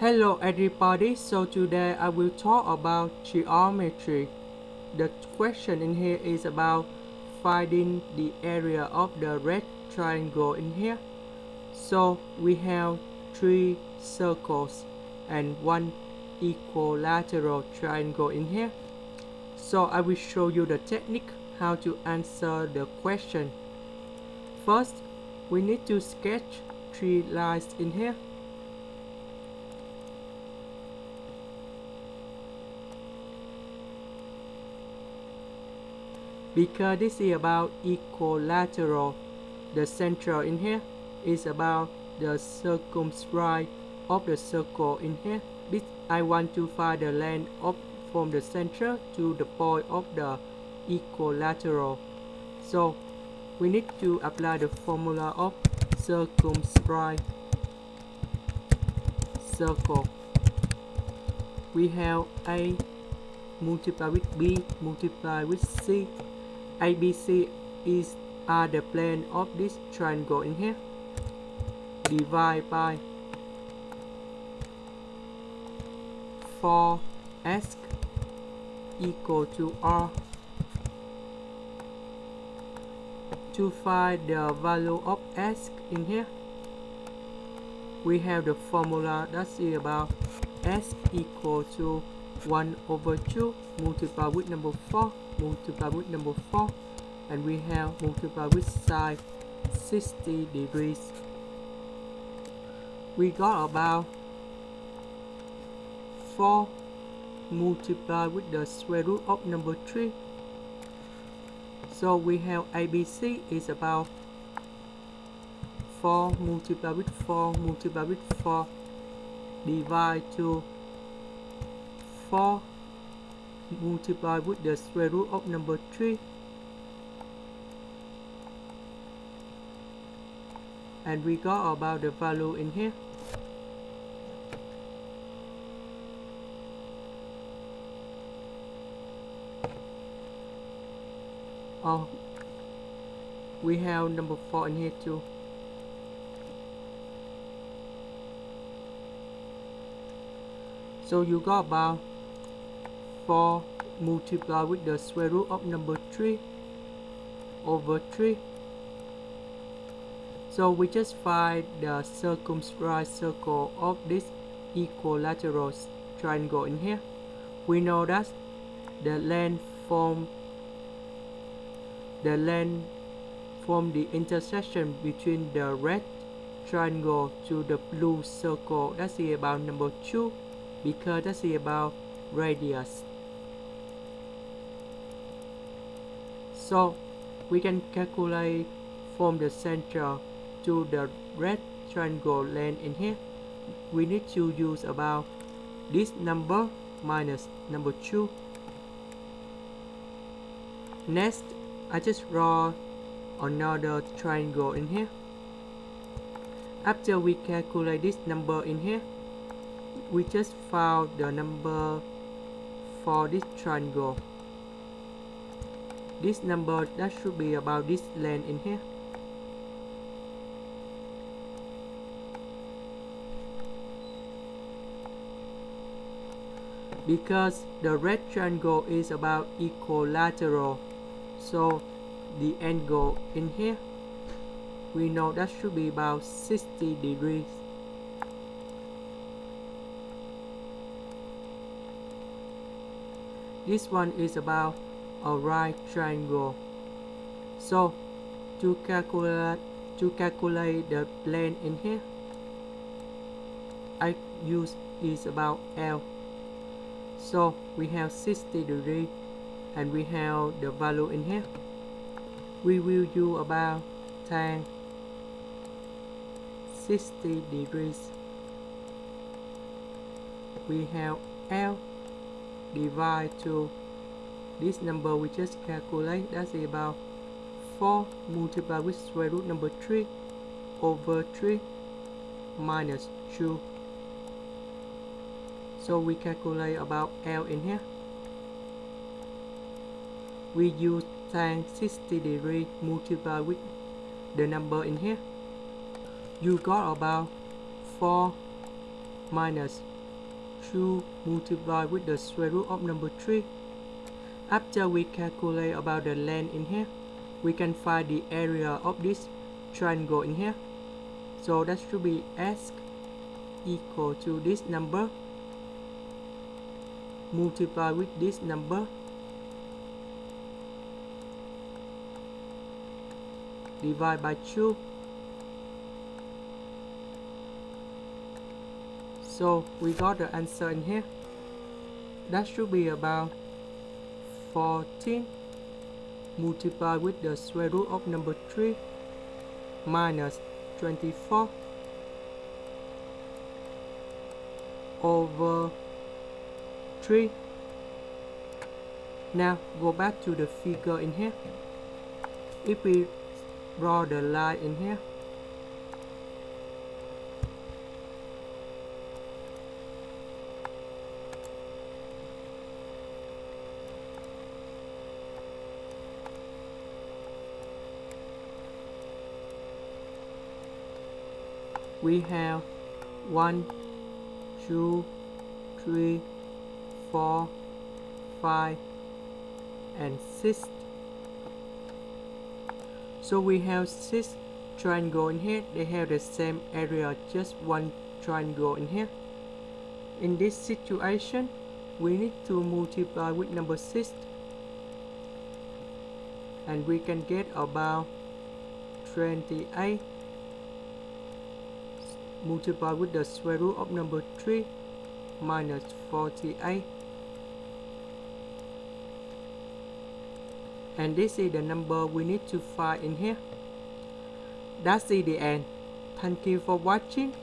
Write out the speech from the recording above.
Hello everybody, so today I will talk about geometry. The question in here is about finding the area of the red triangle in here. So we have three circles and one equilateral triangle in here. So I will show you the technique how to answer the question. First, we need to sketch three lines in here. Because this is about equilateral, the central in here is about the circumscribe of the circle in here. This I want to find the length of from the center to the point of the equilateral. So we need to apply the formula of circumscribe circle. We have A multiplied with B multiplied with C. ABC is are the plane of this triangle in here. Divide by 4s equal to r to find the value of s in here we have the formula that's about s equal to 1 over 2 multiplied with number 4 multiplied with number 4 and we have multiplied with sine 60 degrees. We got about 4 multiplied with the square root of number 3 so we have ABC is about 4 multiplied with 4 multiplied with 4 divide to 4 multiplied with the square root of number 3 and we got about the value in here. Oh we have number 4 in here too. So you got about 4 multiplied with the square root of number 3 over 3 so we just find the circumscribed circle of this equilateral triangle in here. We know that the length from the length from the intersection between the red triangle to the blue circle. That's about number 2 because that's about radius so we can calculate from the center to the red triangle length in here. We need to use about this number minus number 2 next I just draw another triangle in here. After we calculate this number in here we just found the number for this triangle this number that should be about this length in here. Because the red triangle is about equilateral so the angle in here we know that should be about 60 degrees. This one is about a right triangle. So to calculate to calculate the plane in here I use is about L. So we have 60 degrees and we have the value in here. We will use about tan 60 degrees. We have L divide to this number we just calculate that's about 4 multiplied with square root number 3 over 3 minus 2 so we calculate about L in here. We use tan 60 degree multiplied with the number in here. You got about 4 minus 2 multiplied with the square root of number 3 after we calculate about the length in here we can find the area of this triangle in here. So that should be s equal to this number multiply with this number. Divide by 2 so we got the answer in here. That should be about 14 multiply with the square root of number 3 minus 24 over 3 now go back to the figure in here. If we draw the line in here we have one two three four five and six. So we have six triangle in here. They have the same area just one triangle in here. In this situation we need to multiply with number 6 and we can get about 28 multiply with the square root of number 3 minus 48 and this is the number we need to find in here. That's the end. Thank you for watching